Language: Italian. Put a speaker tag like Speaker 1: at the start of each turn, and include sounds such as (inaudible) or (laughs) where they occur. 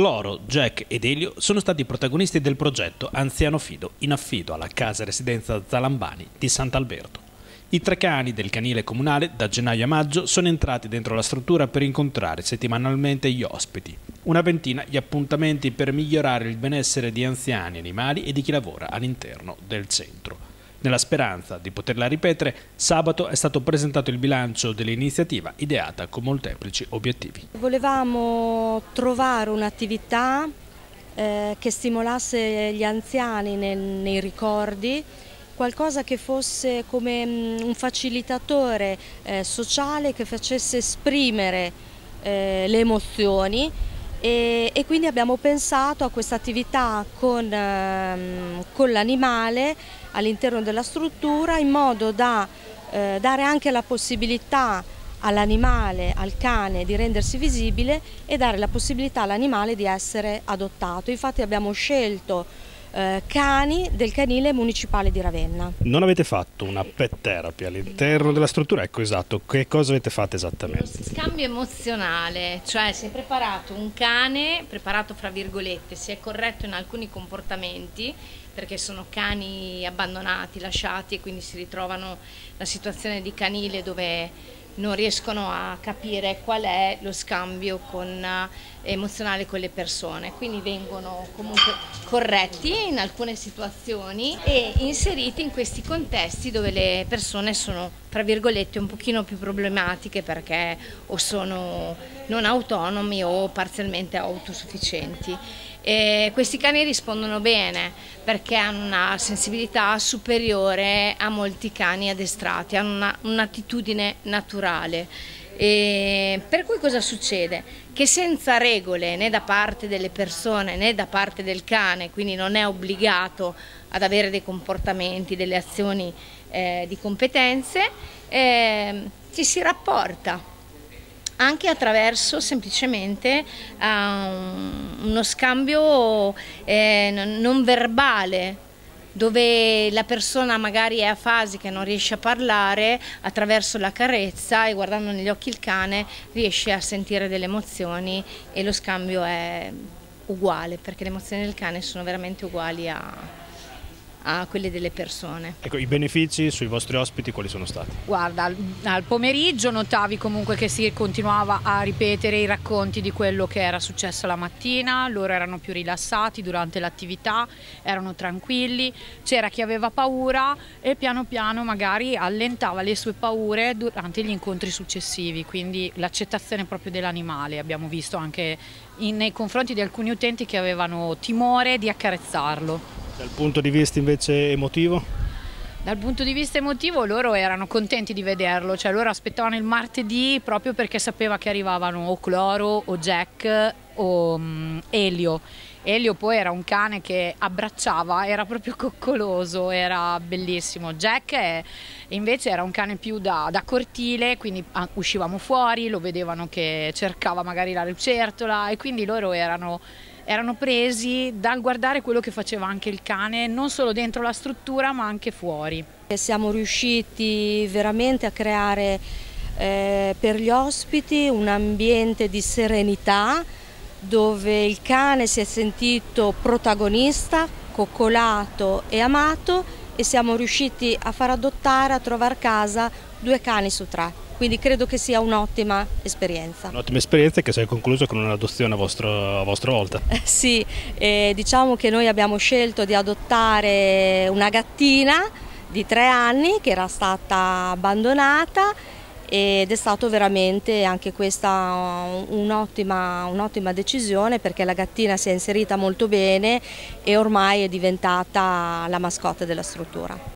Speaker 1: Cloro, Jack ed Elio sono stati protagonisti del progetto Anziano Fido in affido alla casa residenza Zalambani di Sant'Alberto. I tre cani del canile comunale da gennaio a maggio sono entrati dentro la struttura per incontrare settimanalmente gli ospiti. Una ventina gli appuntamenti per migliorare il benessere di anziani, animali e di chi lavora all'interno del centro. Nella speranza di poterla ripetere, sabato è stato presentato il bilancio dell'iniziativa ideata con molteplici obiettivi.
Speaker 2: Volevamo trovare un'attività eh, che stimolasse gli anziani nel, nei ricordi, qualcosa che fosse come mh, mm, un facilitatore eh, sociale che facesse esprimere eh, le emozioni e, e, quindi abbiamo pensato a questa attività con, ehm, con l'animale all'interno della struttura in modo da eh, dare anche la possibilità all'animale, al cane di rendersi visibile e dare la possibilità all'animale di essere adottato. Infatti abbiamo scelto eh, cani del canile municipale di Ravenna.
Speaker 1: Non avete fatto una pet therapy all'interno della struttura? Ecco esatto, che cosa avete fatto esattamente?
Speaker 3: Uno scambio emozionale, cioè si è preparato un cane, preparato fra virgolette, si è corretto in alcuni comportamenti perché sono cani abbandonati, lasciati e quindi si ritrovano la situazione di canile dove non riescono a capire qual è lo scambio con, eh, emozionale con le persone, quindi vengono comunque corretti in alcune situazioni e inseriti in questi contesti dove le persone sono tra virgolette un pochino più problematiche perché o sono non autonomi o parzialmente autosufficienti. E questi cani rispondono bene perché hanno una sensibilità superiore a molti cani addestrati, hanno un'attitudine naturale. E per cui cosa succede? Che senza regole né da parte delle persone né da parte del cane, quindi non è obbligato ad avere dei comportamenti, delle azioni eh, di competenze, eh, ci si rapporta anche attraverso semplicemente uh, uno scambio eh, non verbale dove la persona magari è a fasi che non riesce a parlare, attraverso la carezza e guardando negli occhi il cane riesce a sentire delle emozioni e lo scambio è uguale perché le emozioni del cane sono veramente uguali a, a quelle delle persone.
Speaker 1: Ecco, i benefici sui vostri ospiti quali sono stati?
Speaker 4: Guarda, al, al, pomeriggio notavi comunque che si continuava a ripetere i racconti di quello che era successo la mattina, loro erano più rilassati durante l'attività, erano tranquilli, c'era chi aveva paura e piano piano magari allentava le sue paure durante gli incontri successivi, quindi l'accettazione proprio dell'animale, abbiamo visto anche in, nei confronti di alcuni utenti che avevano timore di accarezzarlo.
Speaker 1: Dal punto di vista invece emotivo?
Speaker 4: Dal punto di vista emotivo loro erano contenti di vederlo, cioè loro aspettavano il martedì proprio perché sapeva che arrivavano o Cloro o Jack o um, Elio. Elio poi era un cane che abbracciava, era proprio coccoloso, era bellissimo. Jack è, invece era un cane più da, da, cortile, quindi ah, uscivamo fuori, lo vedevano che cercava magari la lucertola e quindi loro erano erano presi dal guardare quello che faceva anche il cane, non solo dentro la struttura ma anche fuori.
Speaker 2: Siamo riusciti veramente a creare eh, per gli ospiti un ambiente di serenità dove il cane si è sentito protagonista, coccolato e amato e siamo riusciti a far adottare, a trovare casa due cani su tre quindi credo che sia un'ottima esperienza.
Speaker 1: Un'ottima esperienza che si è conclusa con un'adozione a, a, vostra volta.
Speaker 2: Eh, (laughs) sì, eh, diciamo che noi abbiamo scelto di adottare una gattina di tre anni che era stata abbandonata ed è stato veramente anche questa un'ottima un decisione perché la gattina si è inserita molto bene e ormai è diventata la mascotte della struttura.